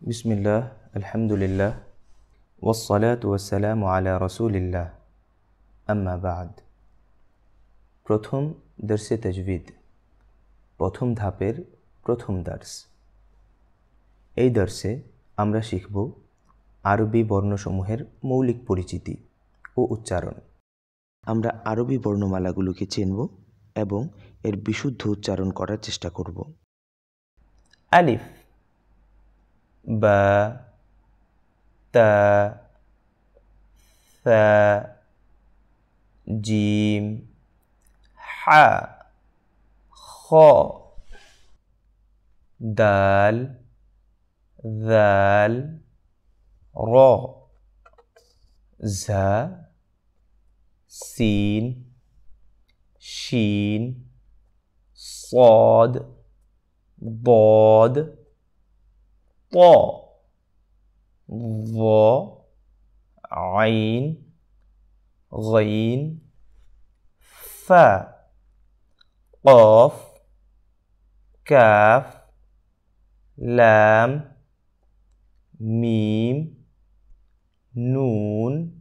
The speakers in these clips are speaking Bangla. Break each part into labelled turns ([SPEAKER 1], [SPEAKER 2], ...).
[SPEAKER 1] বিসমিল্লাহ আলহামদুলিল্লাহ ওয়াসসালাতু ওয়াসসালামু আলা রসুলিল্লাহ আম্মা বাদ প্রথম দর্শে তজবিদ, প্রথম ধাপের প্রথম দার্স এই দর্শে আমরা শিখব আরবি বর্ণসমূহের মৌলিক পরিচিতি ও উচ্চারণ। আমরা আরবি বর্ণমালাগুলোকে চিনব এবং এর বিশুদ্ধ উচ্চারণ করার চেষ্টা করব। আলিফ। ب ت ث جيم ح خ دال ذال ر ز سين شين صاد ضاد طا ظا عين غين فا قاف كاف لام ميم نون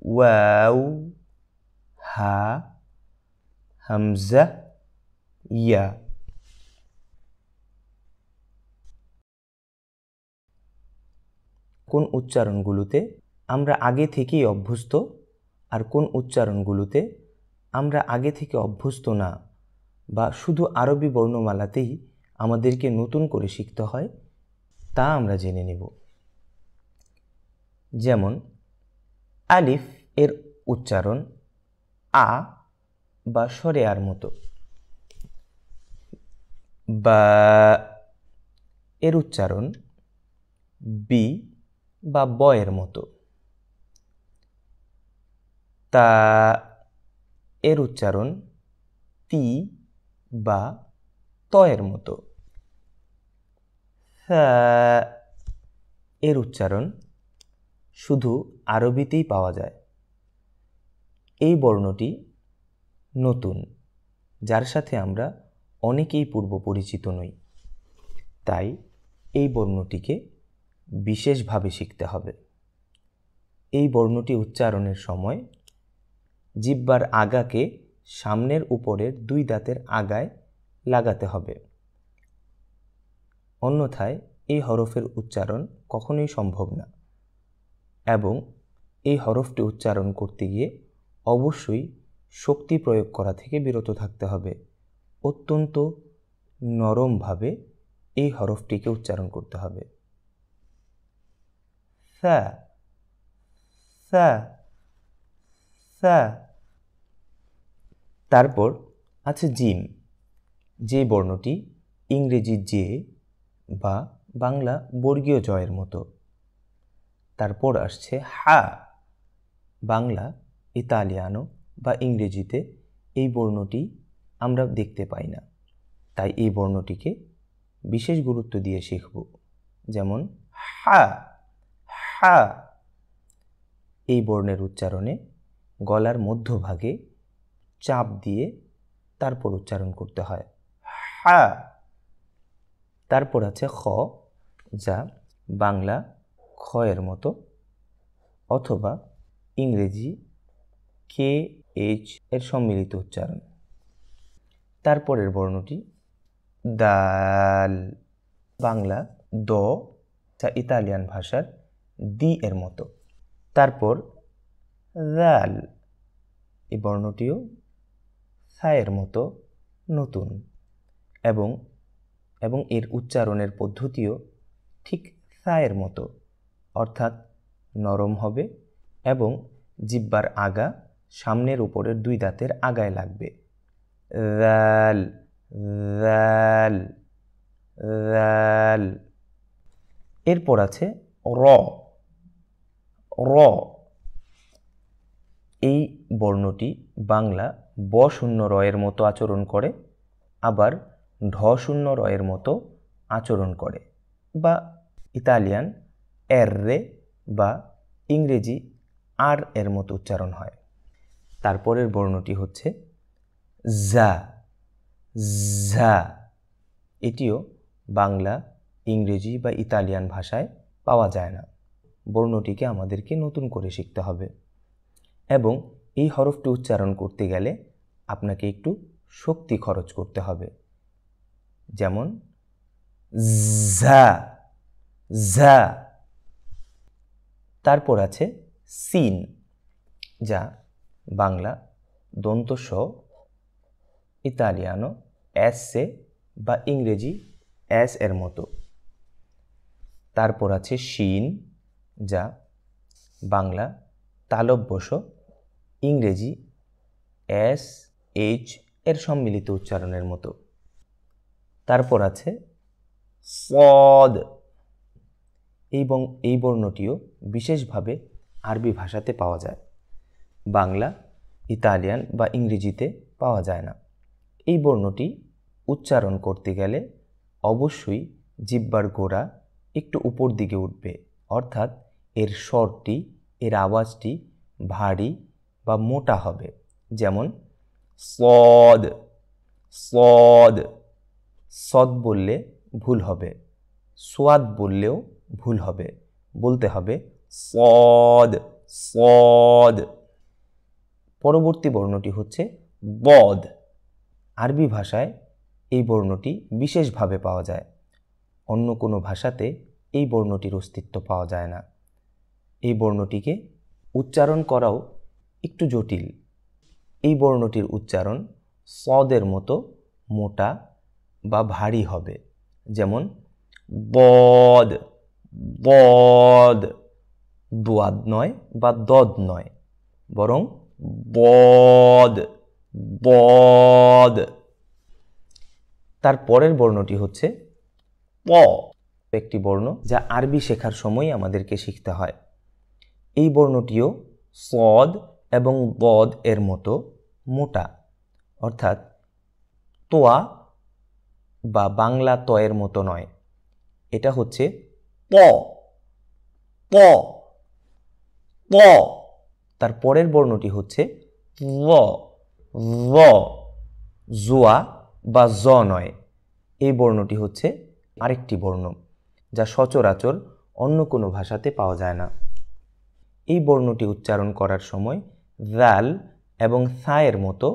[SPEAKER 1] واو ها همزة يا কোন উচ্চারণগুলোতে আমরা আগে থেকেই অভ্যস্ত আর কোন উচ্চারণগুলোতে আমরা আগে থেকে অভ্যস্ত না বা শুধু আরবি বর্ণমালাতেই আমাদেরকে নতুন করে শিখতে হয়, তা আমরা জেনে নেব। যেমন, আলিফ এর উচ্চারণ আ বা সরে আর মতো। বা এর উচ্চারণ বি বা বয়ের মতো। তা এর উচ্চারণ তি বা তয়ের মতো। এর উচ্চারণ শুধু আরবিতেই পাওয়া যায়। এই বর্ণটি নতুন, যার সাথে আমরা অনেকেই পূর্ব পরিচিত নই। তাই এই বর্ণটিকে বিশেষভাবে শিখতে হবে। এই বর্ণটি উচ্চারণের সময় জিব্বার আগাকে সামনের উপরের দুই দাঁতের আগায় লাগাতে হবে। অন্যথায় এই হরফের উচ্চারণ কখনোই সম্ভব না এবং এই হরফটি উচ্চারণ করতে গিয়ে অবশ্যই শক্তি প্রয়োগ করা থেকে বিরত থাকতে হবে। অত্যন্ত নরমভাবে এই হরফটিকে উচ্চারণ করতে হবে। ثا ثا ثا তারপর আছে জিম যে বর্ণটি ইংরেজি জে বা বাংলা বর্গীয় জয়ের মতো তারপর আসছে হা বাংলা ইতালিয়ানো বা ইংরেজিতে এই বর্ণটি আমরা দেখতে পাই না তাই এই বর্ণটিকে বিশেষ গুরুত্ব দিয়ে শিখব যেমন হা হা এই বর্ণের উচ্চারণে গলার মধ্যভাগে চাপ দিয়ে তারপর উচ্চারণ করতে হয়। হা। তারপর আছে খ, যা বাংলা খ এর মতো, অথবা ইংরেজি কে এইচ এর সম্মিলিত উচ্চারণ। তারপরের বর্ণটি দাল, বাংলা দ, যা ইতালিয়ান ভাষার দি এর মতো। তারপর রাল এই বর্ণটিও সায়ের মতো নতুন এবং এবং এর উচ্চারণের পদ্ধতিও ঠিক সায়ের মতো, অর্থাৎ নরম হবে এবং জিব্বার আগা সামনের উপরের দুই দাঁতের আগায় লাগবে। রাল রাল রাল এরপর আছে র। এই বর্ণটি বাংলা ব শূন্য রয়ের মতো আচরণ করে, আবার ঢ শূন্য রয়ের মতো আচরণ করে, বা ইতালিয়ান এর রে বা ইংরেজি আর এর মতো উচ্চারণ হয়। তারপরের বর্ণটি হচ্ছে জা ঝা এটিও বাংলা, ইংরেজি বা ইতালিয়ান ভাষায় পাওয়া যায় না। বর্ণটিকে আমাদেরকে নতুন করে শিখতে হবে। এবং এই হরফটি উচ্চারণ করতে গেলে আপনাকে একটু শক্তি খরচ করতে হবে। যেমন ঝা ঝা তারপর আছে সিন যা বাংলা দন্ত স, ইতালিয়ানো এসে বা ইংরেজি এস এর মতো। তারপর আছে শিন যা বাংলা তালব্যস ইংরেজি এস এইচ এর সম্মিলিত উচ্চারণের মতো। তারপর আছে সদ। এই এই বর্ণটিও বিশেষভাবে আরবি ভাষাতে পাওয়া যায়। বাংলা, ইতালিয়ান বা ইংরেজিতে পাওয়া যায় না। এই বর্ণটি উচ্চারণ করতে গেলে অবশ্যই জিব্বার গোড়া একটু উপর দিকে উঠবে, অর্থাৎ এর স্বরটি, এর আওয়াজটি ভারী বা মোটা হবে। যেমন, সদ সদ। সদ বললে ভুল হবে। সোয়াদ বললেও ভুল হবে। বলতে হবে, সদ সদ। পরবর্তী বর্ণটি হচ্ছে, বদ। আরবি ভাষায় এই বর্ণটি বিশেষভাবে পাওয়া যায়। অন্য কোনো ভাষাতে এই বর্ণটির অস্তিত্ব পাওয়া যায় না। এই বর্ণটিকে উচ্চারণ করাও একটু জটিল। এই বর্ণটির উচ্চারণ সদের মতো মোটা বা ভারী হবে। যেমন, বদ বদ, দোয়াদ নয় বা দদ নয়, বরং বদ বদ। তার পরের বর্ণটি হচ্ছে প। একটি বর্ণ যা আরবি শেখার সময় আমাদেরকে শিখতে হয়। এই বর্ণটিও সদ এবং বদ এর মতো মোটা। অর্থাৎ তোয়া বা বাংলা তয়ের মতো নয়। এটা হচ্ছে প। প। প। তার পরের বর্ণটি হচ্ছে ল জোয়া বা জ নয়। এই বর্ণটি হচ্ছে আরেকটি বর্ণ, যা সচরাচর অন্য কোনো ভাষাতে পাওয়া যায় না। এই বর্ণটি উচ্চারণ করার সময় জাল এবং সায়ের মতো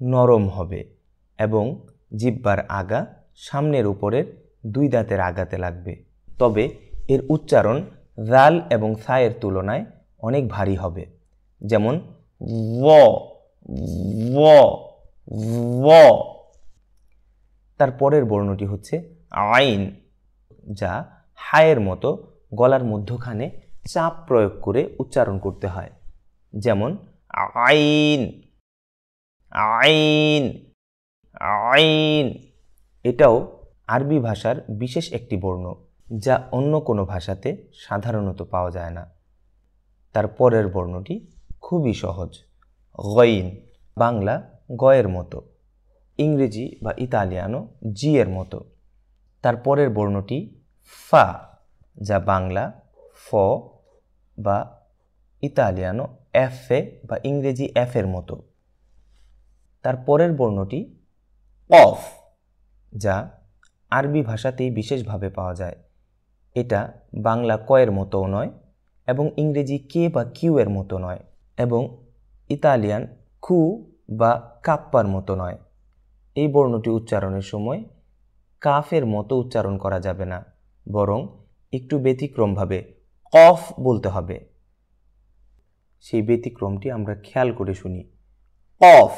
[SPEAKER 1] নরম হবে এবং জিব্বার আগা সামনের উপরের দুই দাঁতের আগাতে লাগবে। তবে এর উচ্চারণ জাল এবং সায়ের তুলনায় অনেক ভারী হবে। যেমন তার পরের বর্ণটি হচ্ছে আইন, যা হায়ের মতো গলার মধ্যখানে চাপ প্রয়োগ করে উচ্চারণ করতে হয়। যেমন, আইন আইন আইন। এটাও আরবি ভাষার বিশেষ একটি বর্ণ, যা অন্য কোনো ভাষাতে সাধারণত পাওয়া যায় না। তার পরের বর্ণটি খুবই সহজ, গইন, বাংলা গয়ের মতো, ইংরেজি বা ইতালিয়ানো জি এর মতো। তার পরের বর্ণটি ফা, যা বাংলা ফ বা ইতালিয়ানো এফ এ বা ইংরেজি এফ এর মতো। তার পরের বর্ণটি অফ, যা আরবি ভাষাতেই বিশেষভাবে পাওয়া যায়। এটা বাংলা কয়ের মতোও নয় এবং ইংরেজি কে বা কিউ এর মতো নয় এবং ইতালিয়ান খু বা কাপ্পার মতো নয়। এই বর্ণটি উচ্চারণের সময় কাফের মতো উচ্চারণ করা যাবে না, বরং একটু ব্যতিক্রমভাবে কফ বলতে হবে। সেই ব্যতিক্রমটি আমরা খেয়াল করে শুনি। অফ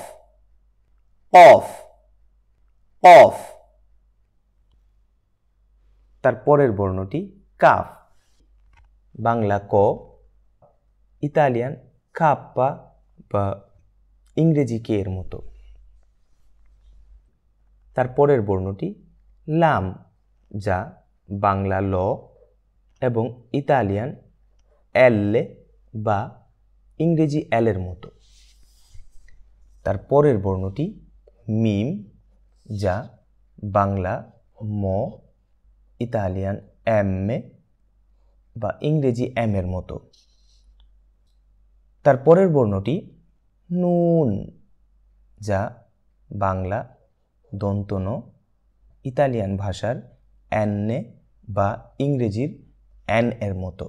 [SPEAKER 1] অফ অফ তার পরের বর্ণটি কাফ। বাংলা ক, ইতালিয়ান কাপ্পা বা ইংরেজি কে এর মতো। তার পরের বর্ণটি লাম, যা বাংলা ল এবং ইতালিয়ান এললে বা ইংরেজি এলের মতো। তার পরের বর্ণটি মিম, যা বাংলা ম, ইতালিয়ান এমে বা ইংরেজি এম এর মতো। তার পরের বর্ণটি নুন, যা বাংলা দন্তন ইতালিয়ান ভাষার অ্যান্নে বা ইংরেজির অ্যান এর মতো।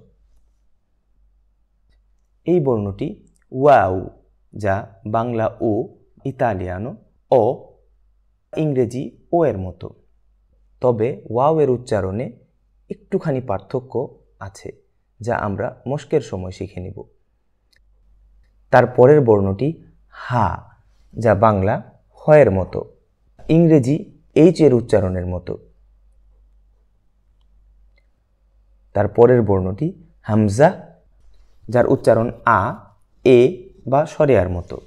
[SPEAKER 1] এই বর্ণটি ওয়াউ যা বাংলা ও ইতালিয়ানো, ও ইংরেজি ও এর মতো। তবে ওয়াও এর উচ্চারণে একটুখানি পার্থক্য আছে, যা আমরা মস্কের সময় শিখে নিব। তার পরের বর্ণটি হা, যা বাংলা হয়ের মতো। ইংরেজি এইচ এর উচ্চারণের মতো। তার পরের বর্ণটি হামজা, যার উচ্চারণ আ, এ বা সরেয়ার মতো।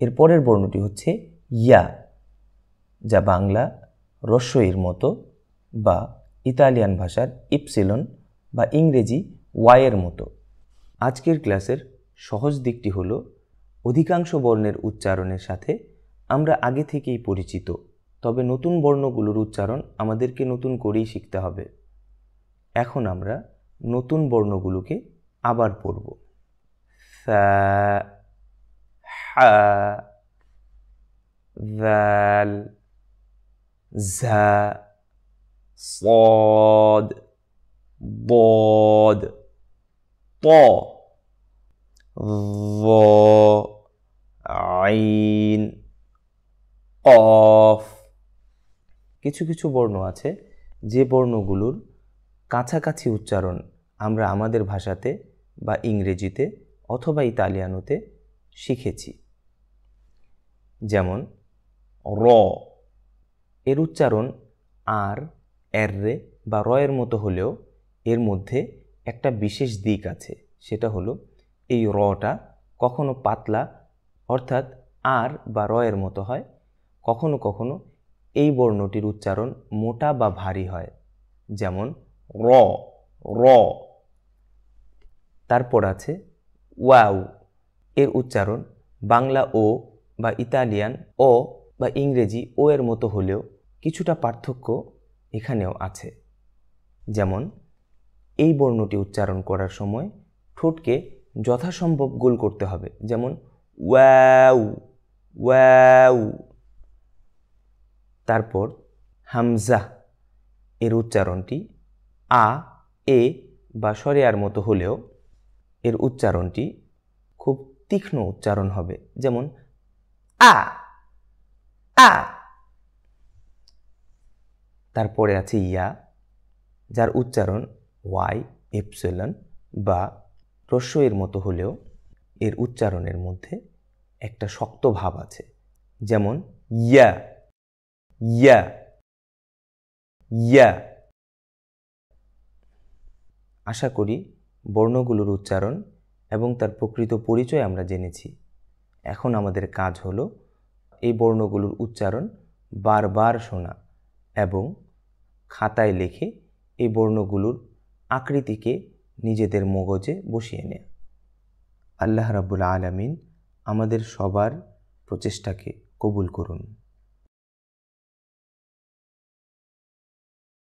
[SPEAKER 1] এর পরের বর্ণটি হচ্ছে ইয়া, যা বাংলা রস্বইয়ের মতো বা ইতালিয়ান ভাষার ইপসিলন বা ইংরেজি ওয়াইয়ের মতো। আজকের ক্লাসের সহজ দিকটি হল, অধিকাংশ বর্ণের উচ্চারণের সাথে আমরা আগে থেকেই পরিচিত। তবে নতুন বর্ণগুলোর উচ্চারণ আমাদেরকে নতুন করেই শিখতে হবে এখন আমরা নতুন বর্ণগুলোকে আবার পড়ব সা হা ذال زا صاد ضاد طا ظا عين قاف কিছু কিছু বর্ণ আছে যে বর্ণগুলোর কাছাকাছি উচ্চারণ আমরা আমাদের ভাষাতে বা ইংরেজিতে অথবা ইতালিয়ানোতে শিখেছি। যেমন, র। এর উচ্চারণ আর, এর রে বা র এর মতো হলেও এর মধ্যে একটা বিশেষ দিক আছে। সেটা হলো এই রটা কখনো পাতলা অর্থাৎ আর বা র এর মতো হয়, কখনো কখনো এই বর্ণটির উচ্চারণ মোটা বা ভারী হয়, যেমন র র। তারপর আছে ওয়াউ এর উচ্চারণ বাংলা ও বা ইতালিয়ান ও বা ইংরেজি ও এর মতো হলেও কিছুটা পার্থক্য এখানেও আছে। যেমন, এই বর্ণটি উচ্চারণ করার সময় ঠোঁটকে যথাসম্ভব গোল করতে হবে, যেমন ওয়াউ ওয়াউ তারপর হামজা, এর উচ্চারণটি আ, এ বা সরেয়ার মতো হলেও এর উচ্চারণটি খুব তীক্ষ্ণ উচ্চারণ হবে। যেমন আ আ। তারপরে আছে ইয়া, যার উচ্চারণ ওয়াই, এপসেলন বা প্রস্যয়ের মতো হলেও এর উচ্চারণের মধ্যে একটা শক্ত ভাব আছে। যেমন ইয়া। ইয়া ইয়া আশা করি বর্ণগুলোর উচ্চারণ এবং তার প্রকৃত পরিচয় আমরা জেনেছি। এখন আমাদের কাজ হলো এই বর্ণগুলোর উচ্চারণ বারবার শোনা এবং খাতায় লিখে এই বর্ণগুলোর আকৃতিকে নিজেদের মগজে বসিয়ে নেয়া। আল্লাহ রাবুল আলমিন আমাদের সবার প্রচেষ্টাকে কবুল করুন।